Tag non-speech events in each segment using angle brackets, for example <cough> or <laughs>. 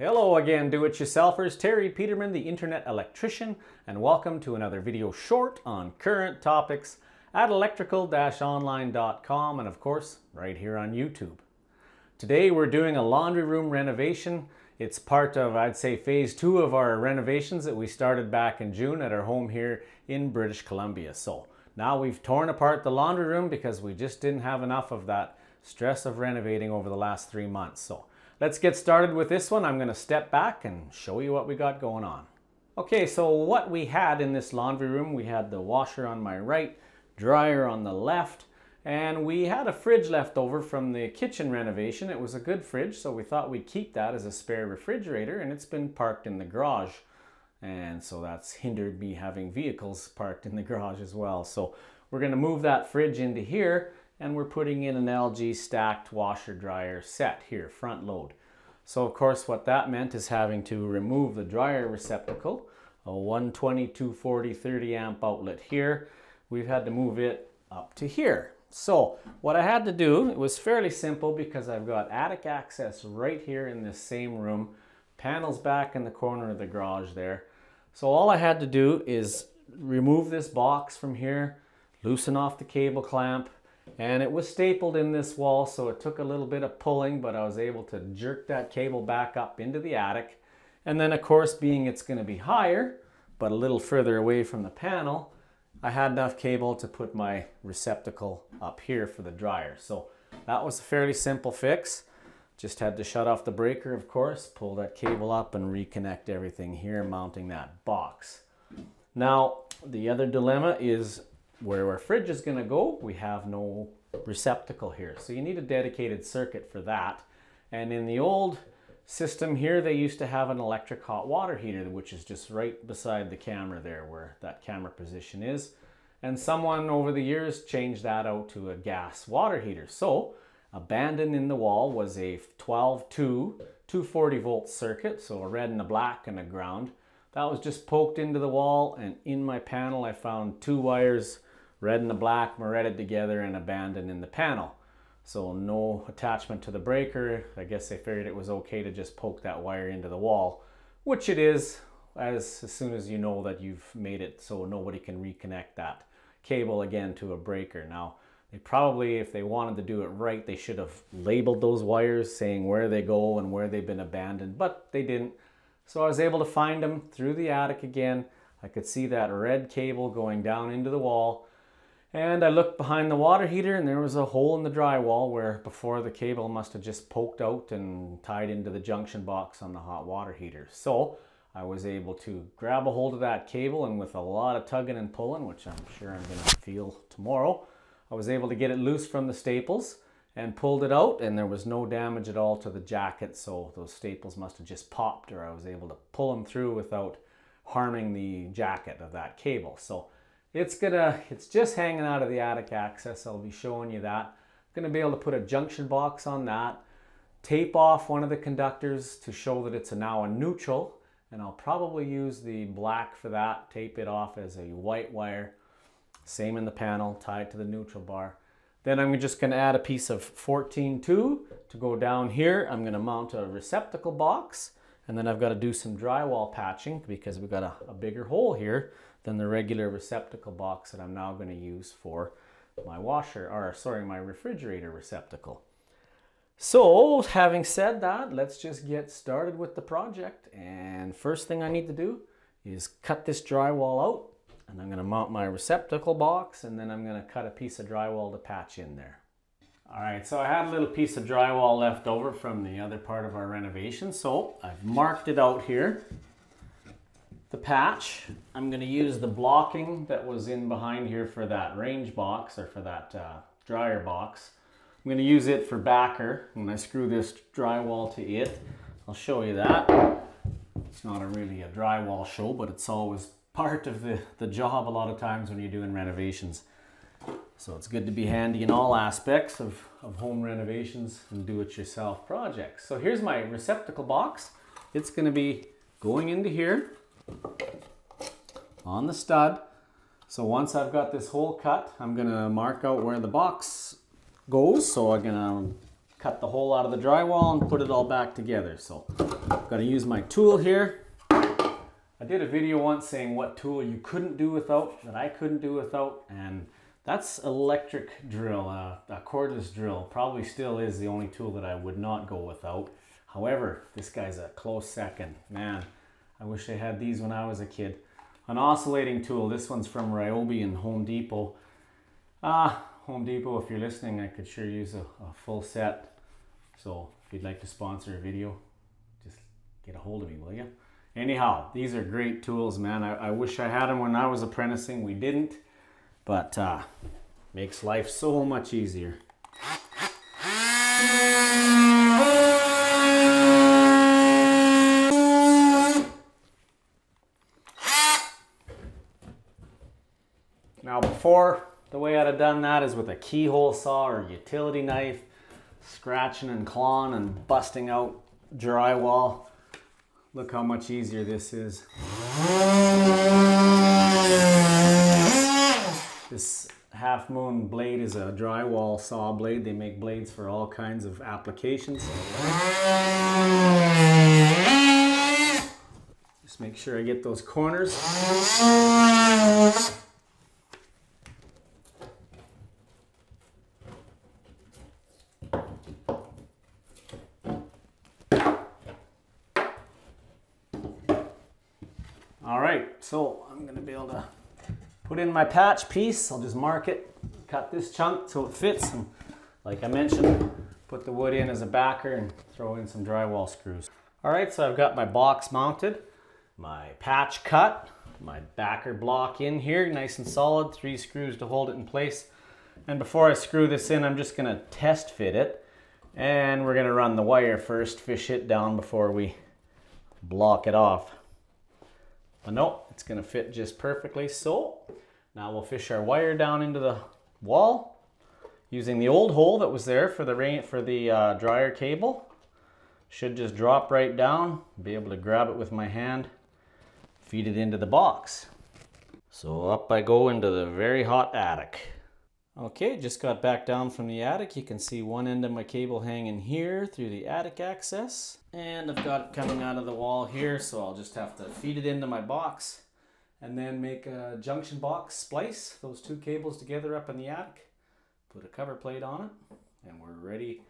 Hello again, do-it-yourselfers. Terry Peterman, the Internet Electrician, and welcome to another video short on current topics at electrical-online.com and of course, right here on YouTube. Today we're doing a laundry room renovation. It's part of, I'd say, phase two of our renovations that we started back in June at our home here in British Columbia. So now we've torn apart the laundry room because we just didn't have enough of that stress of renovating over the last three months. So Let's get started with this one. I'm going to step back and show you what we got going on. Okay, so what we had in this laundry room, we had the washer on my right, dryer on the left, and we had a fridge left over from the kitchen renovation. It was a good fridge, so we thought we'd keep that as a spare refrigerator, and it's been parked in the garage. And so that's hindered me having vehicles <laughs> parked in the garage as well. So we're going to move that fridge into here and we're putting in an LG stacked washer dryer set here, front load. So of course what that meant is having to remove the dryer receptacle, a 120, 240, 30 amp outlet here. We've had to move it up to here. So what I had to do, it was fairly simple because I've got attic access right here in this same room, panels back in the corner of the garage there. So all I had to do is remove this box from here, loosen off the cable clamp, and it was stapled in this wall so it took a little bit of pulling but I was able to jerk that cable back up into the attic. And then of course being it's going to be higher but a little further away from the panel I had enough cable to put my receptacle up here for the dryer. So that was a fairly simple fix. Just had to shut off the breaker of course pull that cable up and reconnect everything here mounting that box. Now the other dilemma is where our fridge is going to go, we have no receptacle here. So you need a dedicated circuit for that. And in the old system here, they used to have an electric hot water heater, which is just right beside the camera there where that camera position is. And someone over the years changed that out to a gas water heater. So abandoned in the wall was a 12-2 240 volt circuit, so a red and a black and a ground. That was just poked into the wall and in my panel I found two wires red and the black marretted together and abandoned in the panel. So no attachment to the breaker. I guess they figured it was okay to just poke that wire into the wall, which it is as, as soon as you know that you've made it so nobody can reconnect that cable again to a breaker. Now, they probably, if they wanted to do it right, they should have labeled those wires saying where they go and where they've been abandoned, but they didn't. So I was able to find them through the attic again. I could see that red cable going down into the wall and I looked behind the water heater and there was a hole in the drywall where before the cable must have just poked out and tied into the junction box on the hot water heater. So I was able to grab a hold of that cable and with a lot of tugging and pulling, which I'm sure I'm going to feel tomorrow, I was able to get it loose from the staples and pulled it out and there was no damage at all to the jacket. So those staples must have just popped or I was able to pull them through without harming the jacket of that cable. So it's gonna, it's just hanging out of the attic access. I'll be showing you that. I'm gonna be able to put a junction box on that, tape off one of the conductors to show that it's now a neutral, and I'll probably use the black for that, tape it off as a white wire. Same in the panel, tie it to the neutral bar. Then I'm just gonna add a piece of 14-2 to go down here. I'm gonna mount a receptacle box, and then I've gotta do some drywall patching because we've got a, a bigger hole here than the regular receptacle box that I'm now going to use for my washer, or sorry, my refrigerator receptacle. So, having said that, let's just get started with the project. And first thing I need to do is cut this drywall out. And I'm going to mount my receptacle box, and then I'm going to cut a piece of drywall to patch in there. All right, so I had a little piece of drywall left over from the other part of our renovation. So I've marked it out here the patch. I'm going to use the blocking that was in behind here for that range box or for that uh, dryer box. I'm going to use it for backer when I screw this drywall to it. I'll show you that. It's not a really a drywall show, but it's always <laughs> part of the, the job a lot of times when you're doing renovations. So it's good to be handy in all aspects of, of home renovations and do-it-yourself projects. So here's my receptacle box. It's going to be going into here on the stud. So once I've got this hole cut, I'm gonna mark out where the box goes. So I'm gonna cut the hole out of the drywall and put it all back together. So I've got to use my tool here. I did a video once saying what tool you couldn't do without, that I couldn't do without, and that's electric drill, uh, a cordless drill. Probably still is the only tool that I would not go without. However, this guy's a close second. Man, I wish I had these when I was a kid. An oscillating tool. This one's from Ryobi and Home Depot. Ah, Home Depot, if you're listening, I could sure use a, a full set. So if you'd like to sponsor a video, just get a hold of me, will you? Anyhow, these are great tools, man. I, I wish I had them when I was apprenticing. We didn't, but uh, makes life so much easier. Now before, the way I'd have done that is with a keyhole saw or utility knife, scratching and clawing and busting out drywall. Look how much easier this is. This Half Moon blade is a drywall saw blade. They make blades for all kinds of applications. Just make sure I get those corners. All right, so I'm gonna be able to put in my patch piece. I'll just mark it, cut this chunk so it fits. And like I mentioned, put the wood in as a backer and throw in some drywall screws. All right, so I've got my box mounted, my patch cut, my backer block in here, nice and solid, three screws to hold it in place. And before I screw this in, I'm just gonna test fit it. And we're gonna run the wire first, fish it down before we block it off. But no, it's gonna fit just perfectly. So now we'll fish our wire down into the wall using the old hole that was there for the rain for the uh, dryer cable. Should just drop right down, be able to grab it with my hand, feed it into the box. So up I go into the very hot attic. Okay, just got back down from the attic. You can see one end of my cable hanging here through the attic access. And I've got it coming out of the wall here, so I'll just have to feed it into my box and then make a junction box splice those two cables together up in the attic. Put a cover plate on it, and we're ready.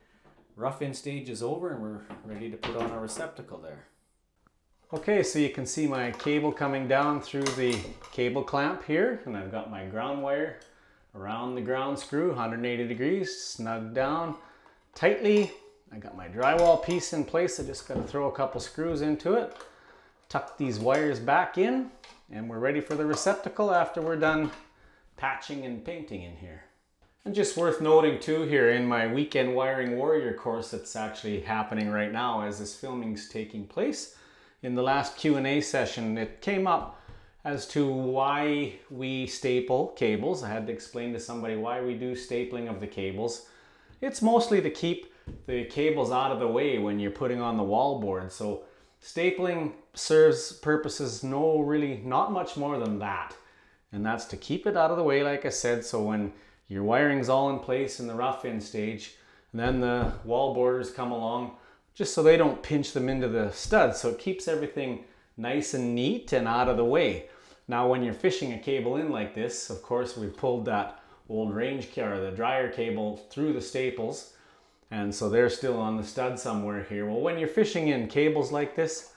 Rough in stage is over, and we're ready to put on our receptacle there. Okay, so you can see my cable coming down through the cable clamp here, and I've got my ground wire around the ground screw, 180 degrees, snug down tightly. I got my drywall piece in place. I just got to throw a couple screws into it. Tuck these wires back in and we're ready for the receptacle after we're done patching and painting in here. And just worth noting too here in my weekend wiring warrior course that's actually happening right now as this filming is taking place. In the last Q&A session it came up as to why we staple cables. I had to explain to somebody why we do stapling of the cables. It's mostly to keep the cables out of the way when you're putting on the wall board. So stapling serves purposes no really not much more than that. And that's to keep it out of the way like I said so when your wiring's all in place in the rough in stage and then the wall borders come along just so they don't pinch them into the studs so it keeps everything nice and neat and out of the way. Now when you're fishing a cable in like this, of course we've pulled that old range or the dryer cable through the staples and so they're still on the stud somewhere here. Well when you're fishing in cables like this,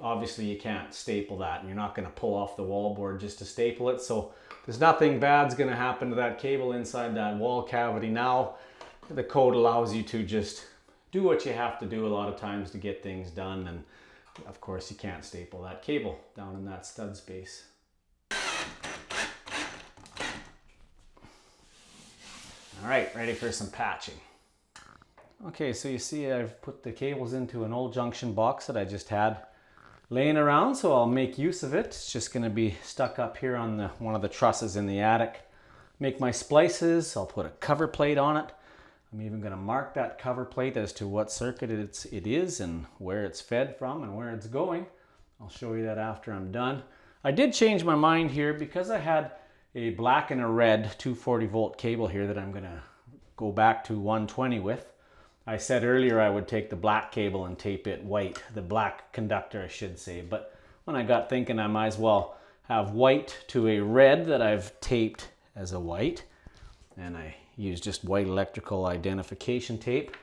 obviously you can't staple that and you're not going to pull off the wall board just to staple it. So there's nothing bad's going to happen to that cable inside that wall cavity now. The code allows you to just do what you have to do a lot of times to get things done and of course you can't staple that cable down in that stud space. All right, ready for some patching. Okay, so you see I've put the cables into an old junction box that I just had laying around, so I'll make use of it. It's just gonna be stuck up here on the one of the trusses in the attic. Make my splices, I'll put a cover plate on it. I'm even gonna mark that cover plate as to what circuit it's, it is and where it's fed from and where it's going. I'll show you that after I'm done. I did change my mind here because I had a black and a red 240 volt cable here that I'm gonna go back to 120 with. I said earlier I would take the black cable and tape it white, the black conductor I should say, but when I got thinking I might as well have white to a red that I've taped as a white, and I use just white electrical identification tape.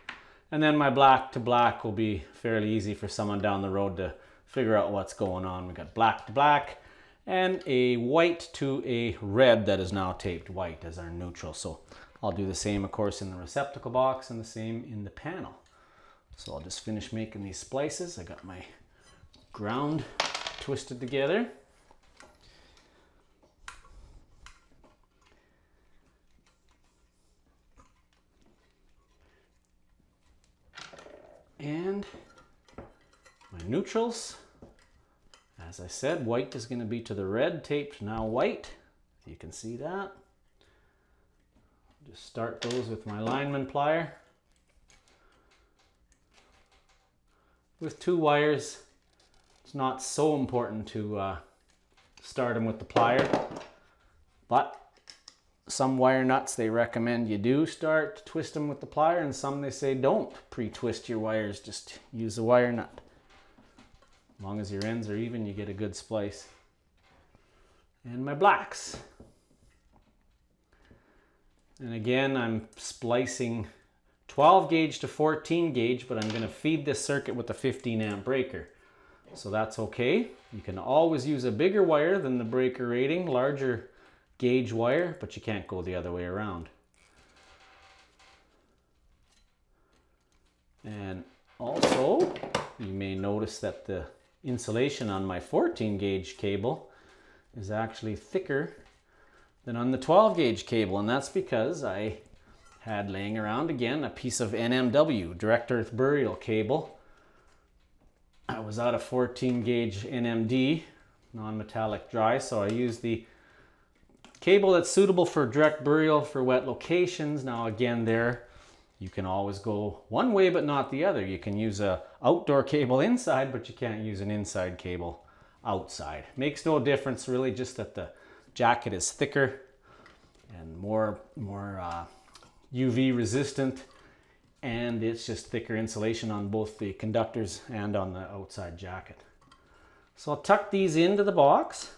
And then my black to black will be fairly easy for someone down the road to figure out what's going on. We got black to black and a white to a red that is now taped white as our neutral. So I'll do the same, of course, in the receptacle box and the same in the panel. So I'll just finish making these splices. I got my ground twisted together. And my neutrals. As I said, white is going to be to the red, taped now white. You can see that. Just start those with my lineman plier. With two wires, it's not so important to uh, start them with the plier, but some wire nuts they recommend you do start twist them with the plier and some they say don't pre-twist your wires just use a wire nut as long as your ends are even you get a good splice. And my blacks. And again I'm splicing 12 gauge to 14 gauge but I'm going to feed this circuit with a 15 amp breaker. So that's okay. You can always use a bigger wire than the breaker rating larger gauge wire, but you can't go the other way around. And also, you may notice that the insulation on my 14 gauge cable is actually thicker than on the 12 gauge cable. And that's because I had laying around again a piece of NMW, direct earth burial cable. I was out of 14 gauge NMD, non-metallic dry, so I used the Cable that's suitable for direct burial for wet locations. Now again there, you can always go one way but not the other. You can use a outdoor cable inside, but you can't use an inside cable outside. Makes no difference really, just that the jacket is thicker and more, more uh, UV resistant and it's just thicker insulation on both the conductors and on the outside jacket. So I'll tuck these into the box.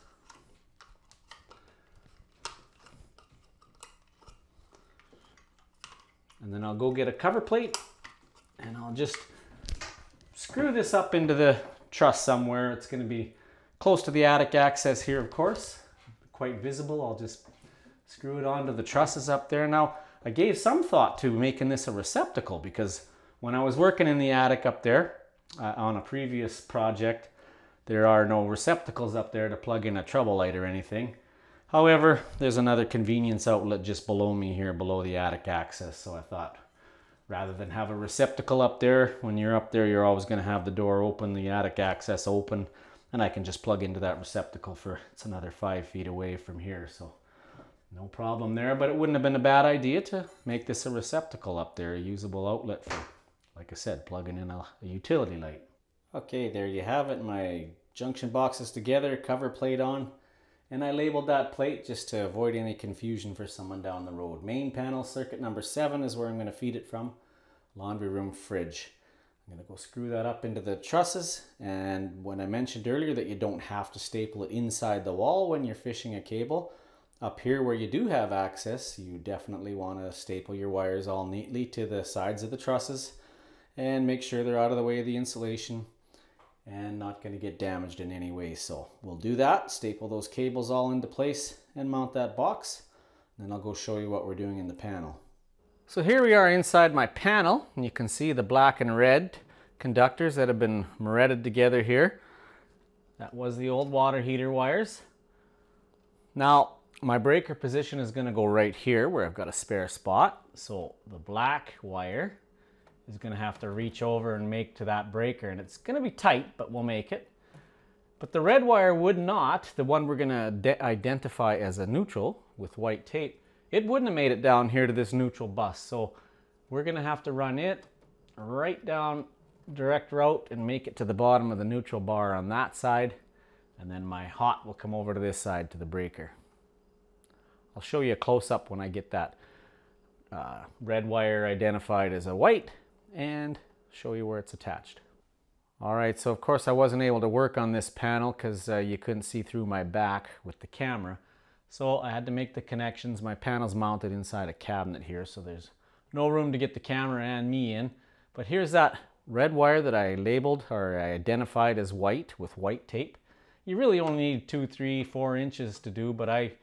And then I'll go get a cover plate and I'll just screw this up into the truss somewhere. It's going to be close to the attic access here, of course. Quite visible. I'll just screw it onto the trusses up there. Now, I gave some thought to making this a receptacle because when I was working in the attic up there uh, on a previous project, there are no receptacles up there to plug in a trouble light or anything. However, there's another convenience outlet just below me here, below the attic access. So I thought rather than have a receptacle up there, when you're up there, you're always going to have the door open, the attic access open, and I can just plug into that receptacle for, it's another five feet away from here. So no problem there, but it wouldn't have been a bad idea to make this a receptacle up there, a usable outlet for, like I said, plugging in a, a utility light. Okay, there you have it. My junction boxes together, cover plate on. And I labeled that plate just to avoid any confusion for someone down the road. Main panel circuit number seven is where I'm going to feed it from. Laundry room fridge. I'm going to go screw that up into the trusses. And when I mentioned earlier that you don't have to staple it inside the wall when you're fishing a cable, up here where you do have access, you definitely want to staple your wires all neatly to the sides of the trusses and make sure they're out of the way of the insulation and not going to get damaged in any way. So we'll do that, staple those cables all into place and mount that box. Then I'll go show you what we're doing in the panel. So here we are inside my panel and you can see the black and red conductors that have been marretted together here. That was the old water heater wires. Now my breaker position is going to go right here where I've got a spare spot. So the black wire is going to have to reach over and make to that breaker. And it's going to be tight, but we'll make it. But the red wire would not, the one we're going to identify as a neutral with white tape, it wouldn't have made it down here to this neutral bus. So we're going to have to run it right down direct route and make it to the bottom of the neutral bar on that side. And then my hot will come over to this side to the breaker. I'll show you a close-up when I get that uh, red wire identified as a white and show you where it's attached. All right, so of course I wasn't able to work on this panel because uh, you couldn't see through my back with the camera. So I had to make the connections. My panel's mounted inside a cabinet here, so there's no room to get the camera and me in. But here's that red wire that I labeled or I identified as white with white tape. You really only need two, three, four inches to do, but I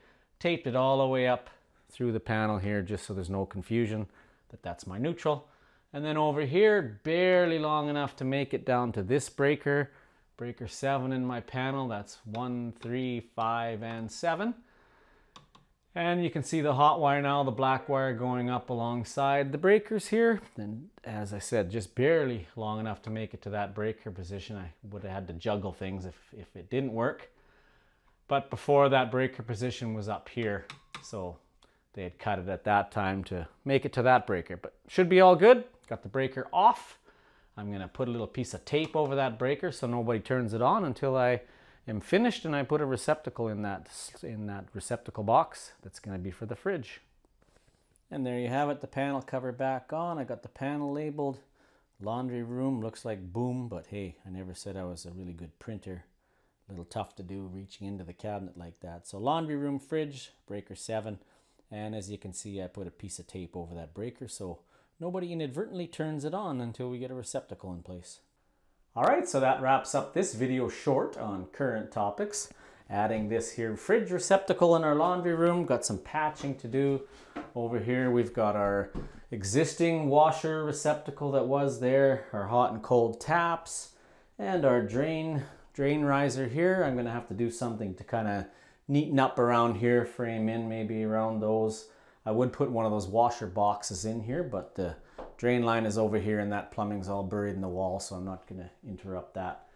taped it all the way up through the panel here just so there's no confusion that that's my neutral. And then over here, barely long enough to make it down to this breaker. Breaker 7 in my panel, that's 1, 3, 5, and 7. And you can see the hot wire now, the black wire going up alongside the breakers here. And as I said, just barely long enough to make it to that breaker position. I would have had to juggle things if, if it didn't work. But before that breaker position was up here. So they had cut it at that time to make it to that breaker. But should be all good. Got the breaker off. I'm gonna put a little piece of tape over that breaker so nobody turns it on until I am finished and I put a receptacle in that, in that receptacle box that's going to be for the fridge. And there you have it, the panel cover back on. I got the panel labeled. Laundry room looks like boom, but hey, I never said I was a really good printer. A little tough to do reaching into the cabinet like that. So laundry room fridge, breaker 7. And as you can see, I put a piece of tape over that breaker so nobody inadvertently turns it on until we get a receptacle in place. All right, so that wraps up this video short on current topics. Adding this here fridge receptacle in our laundry room. Got some patching to do. Over here we've got our existing washer receptacle that was there, our hot and cold taps, and our drain drain riser here. I'm gonna have to do something to kind of neaten up around here, frame in maybe around those. I would put one of those washer boxes in here, but the Drain line is over here and that plumbing's all buried in the wall, so I'm not gonna interrupt that.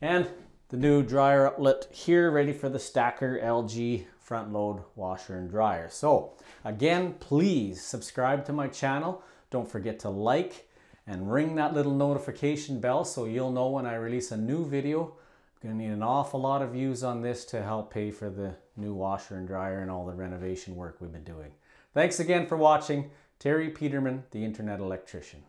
And the new dryer outlet here, ready for the Stacker LG front load washer and dryer. So again, please subscribe to my channel. Don't forget to like and ring that little notification bell so you'll know when I release a new video. I'm gonna need an awful lot of views on this to help pay for the new washer and dryer and all the renovation work we've been doing. Thanks again for watching. Terry Peterman, the Internet Electrician.